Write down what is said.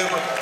Newman.